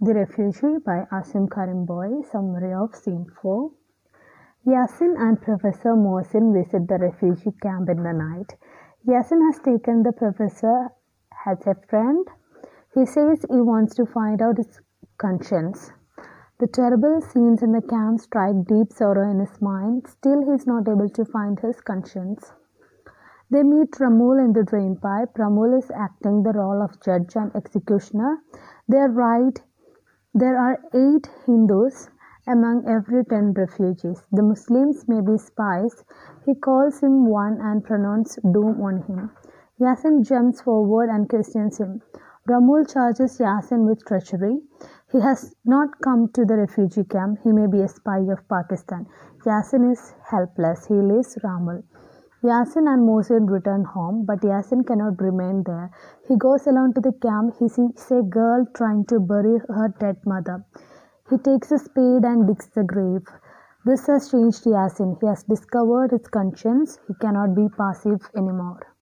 The Refugee by Asif Currimbhoy, summary of scene 4. Yasin and Professor Mohsin visit the refugee camp in the night. Yasin has taken the professor as a friend. He says he wants to find out his conscience. The terrible scenes in the camp strike deep sorrow in his mind. Still, he is not able to find his conscience. They meet Ramul in the drain pipe. Ramul is acting the role of judge and executioner. They are right there are eight Hindus among every ten refugees. The Muslims may be spies. He calls him one and pronounces doom on him. Yasin jumps forward and questions him. Ramul charges Yasin with treachery. He has not come to the refugee camp. He may be a spy of Pakistan. Yasin is helpless. He leaves Ramul. Yasin and Mohsin return home, but Yasin cannot remain there. He goes alone to the camp. He sees a girl trying to bury her dead mother. He takes a spade and digs the grave. This has changed Yasin. He has discovered his conscience. He cannot be passive anymore.